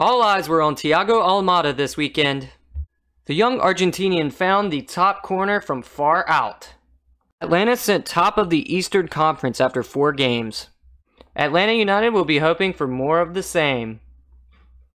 All eyes were on Thiago Almada this weekend. The young Argentinian found the top corner from far out. Atlanta sent top of the Eastern Conference after four games. Atlanta United will be hoping for more of the same.